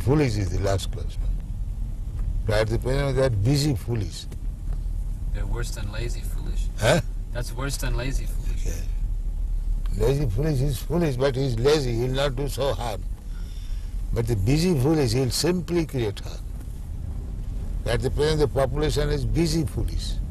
Foolish is the last class. Right? The present they are busy foolish. They're worse than lazy foolish. Huh? That's worse than lazy foolish. Yeah. Lazy foolish is foolish, but he's lazy, he will not do so harm. But the busy foolish, he will simply create harm. At the present the population is busy foolish.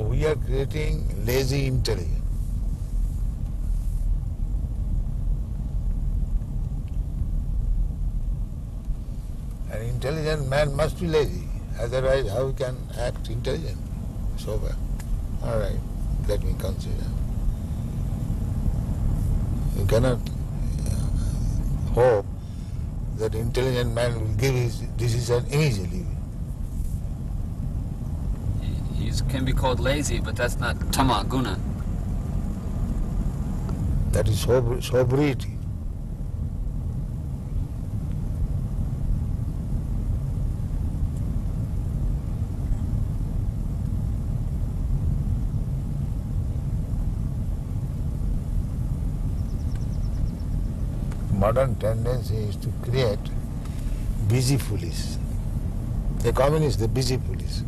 So we are creating lazy intelligence. An intelligent man must be lazy, otherwise how he can act intelligent? So well. All right, let me consider. You cannot uh, hope that intelligent man will give his decision immediately. Can be called lazy, but that's not tamo-guna. That is sobri- sobriety. Modern tendency is to create busy foolish. The communists, the busy foolish.